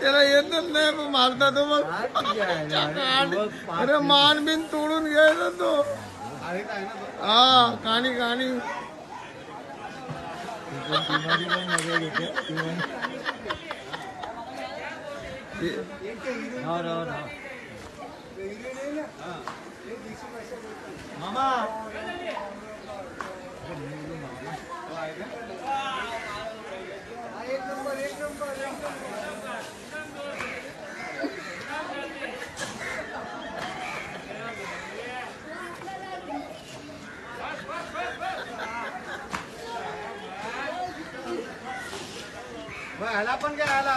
त्याला येतच नाही पण मारता तो मग अरे मान बिन तोडून घ्यायचा तो। हा काणी काणी मामा। ह्याला पण काय आला